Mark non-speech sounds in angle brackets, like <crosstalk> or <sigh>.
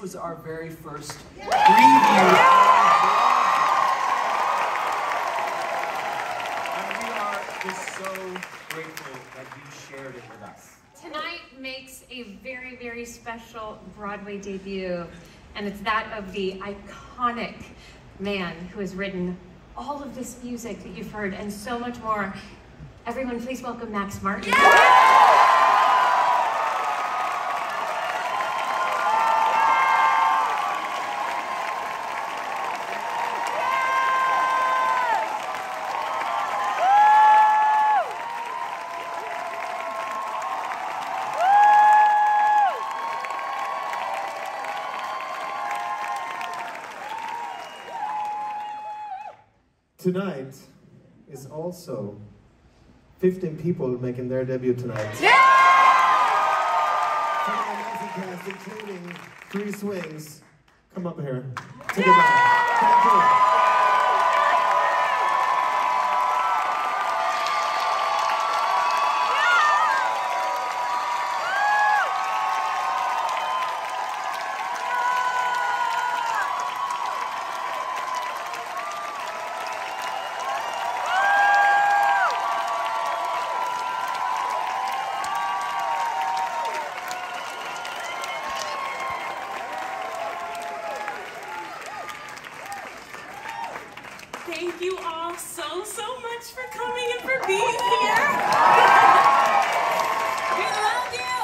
was our very first preview. And we are just so grateful that you shared it with us. Tonight makes a very, very special Broadway debut, and it's that of the iconic man who has written all of this music that you've heard and so much more. Everyone, please welcome Max Martin. Tonight is also 15 people making their debut tonight. Amazing cast, including Three Swings. Come up here. Take it back. Thank you all so, so much for coming and for being here. <laughs> we love you.